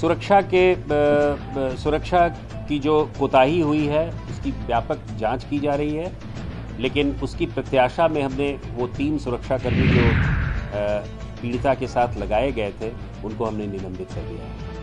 सुरक्षा के सुरक्षा की जो कोताही हुई है, उसकी व्यापक जाँच की जा रही है। लेकिन उसकी प्रत्याशा में हमने वो तीन सुरक्षाकर्मी जो पीड़िता के साथ लगाए गए थे, उनको हमने निलंबित कर दिया है।